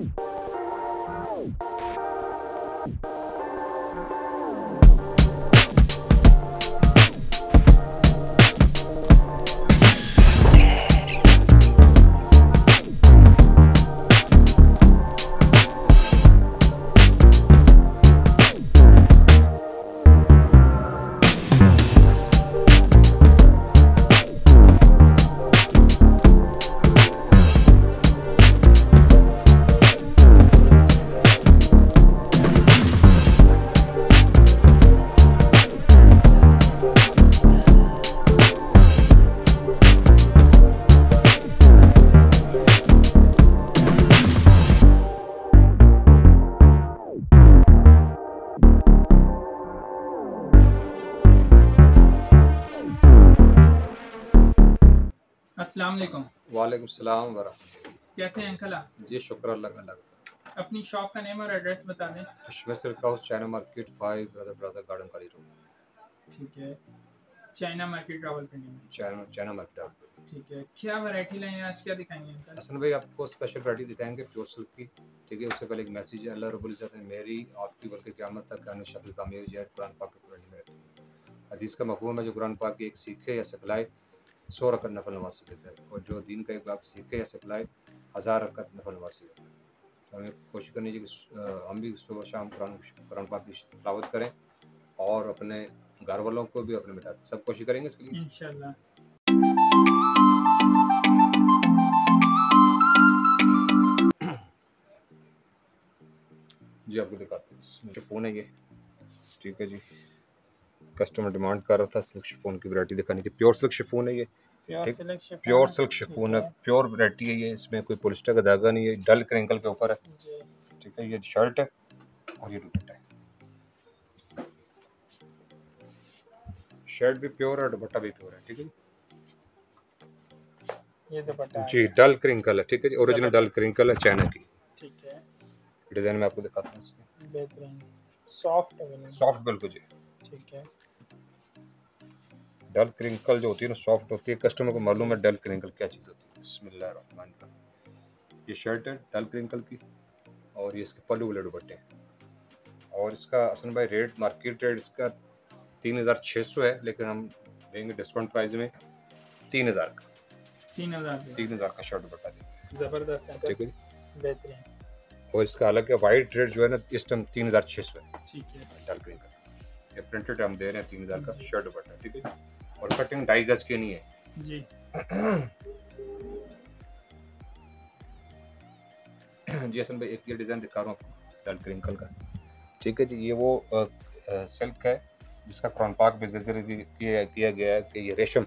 you अस्सलाम वालेकुम। वालेकुम सलाम वरहमतुल्लाह कैसे हैं अंकल आप? जी शुक्र अल्लाह का अपनी शॉप का नेम और एड्रेस बता दें। Kashmir silk house China market five brother plaza garden Kali road ठीक है। चाइना मार्केट ट्रैवल करने में। चाइना चाइना मार्केट ठीक है। क्या वैरायटी लाए आज क्या दिखाएँगे अंकल? हसन भाई आपको स्पेशल वैरायटी दिखाएँगे प्योर सिल्क की। ठीक है उससे पहले एक मैसेज है अल्लाह रब्बुल इज़्ज़त ने मेरी आपकी बल्कि क़यामत तक आने शक्ल कामयाबी जाए कुरान पाक के हदीस का मफहूम है जो कुरान पाक की एक सीखे या सिखलाए सौ रकत नफल नवासी देता है और जो दिन का एक बाप सीखे या सिखलाए हज़ार रकत नफल नवासी देता है तो हमें कोशिश करनी चाहिए कि हम भी सुबह शाम कुरान कुरान पाक की तिलावत करें और अपने घर वालों को भी अपने मिटा सब कोशिश करेंगे इसके लिए। इंशाल्लाह। जी आपको दिखाते हैं। इसमें फ़ोन है ये। ठीक है जी। कस्टमर डिमांड कर रहा था सिल्क शिफोन की वैरायटी दिखाने की। प्योर सिल्क शिफोन है ये प्योर सिल्क शिफॉन है प्योर वैरायटी है ये इसमें कोई पोलिस्टर का धागा नहीं है डल क्रिंकल के ऊपर है। ठीक है ये शर्ट है और ये दुपट्टा है। शर्ट भी प्योर है दुपट्टा भी प्योर है ठीक है ये दुपट्टा जी डल क्रिंकल है ठीक है जी? ओरिजिनल डल क्रिंकल है चाइना की। ठीक है। डिज़ाइन में आपको दिखाता हूँ इसमें। बेहतरीन। सॉफ्ट है सॉफ्ट बिल्कुल जी। ठीक है। डल क्रिंकल जो होती है ना सॉफ्ट होती है कस्टमर को मालूम है डल क्रिंकल क्या चीज़ होती है। बिस्मिल्लाहिर्रहमानिर्रहीम ये शर्ट है डल क्रिंकल की और ये इसके पल्लू वाले दुपट्टे हैं। और इसका असन भाई रेट मार्केट रेट इसका तीन हज़ार छः सौ है लेकिन हम देंगे डिस्काउंट प्राइस में तीन हज़ार का। तीन हज़ार तीन हज़ार का शर्ट दुपट्टा देंगे। ज़बरदस्त अंकल ठीक है बेहतरीन। और इसका हालाँकि वाइट रेट जो है ना इस टाइम तीन हज़ार छः सौ है। ठीक है। डल क्रिंकल। ये प्रिंटेड हम दे रहे हैं तीन हज़ार का शर्ट दुपट्टा ठीक है और कटिंग ढाई गज की नहीं है। जी। जी हसन भाई एक ये डिज़ाइन दिखा रहा हूँ आपको क्रिंकल का। ठीक है जी ये वो आ, आ, सिल्क है जिसका क्रॉन पार्क में ज़िक्र किया गया है कि ये रेशम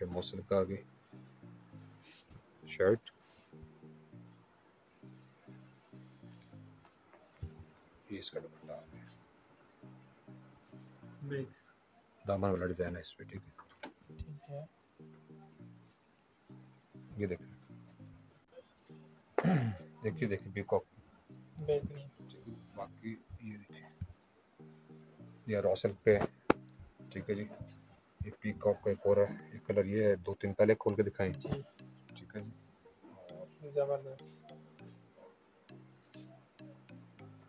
ये श- मौसल का आगे शर्ट ये इसका दुपट्टा आ गया बेग दामन वाला डिज़ाइन है इसमें ठीक है ठीक है ये देखें। देखिए देखिए पीकॉक बेहतरीन बाकी ये देखिए। ये रॉसल पे ठीक है जी। ये पीकॉक का एक और है ये कलर ये है दो तीन पहले खोल के दिखाएँ। जी। ठीक है और ज़बरदस्त।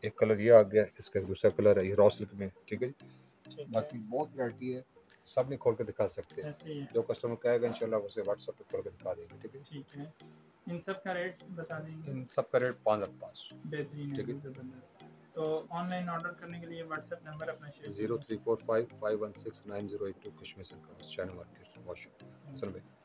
एक कलर ये आ गया इसका दूसरा कलर है ये रॉ सिल्क में ठीक है जी? बाकी बहुत वैरायटी है सब नहीं खोल के दिखा सकते ही। जो कस्टमर कहेगा इंशाल्लाह उसे व्हाट्सएप पे खोल के दिखा देंगे ठीक है ठीक है। इन सब का रेट बता देंगे। इन सब का रेट पाँच हज़ार पाँच सौ। बेहतरीन ठीक है है। ज़बरदस्त। तो ऑनलाइन ऑर्डर करने के लिए व्हाट्सएप नंबर अपना share zero three four five five one six nine zero eight two Kashmir house China market washing. Sir भाई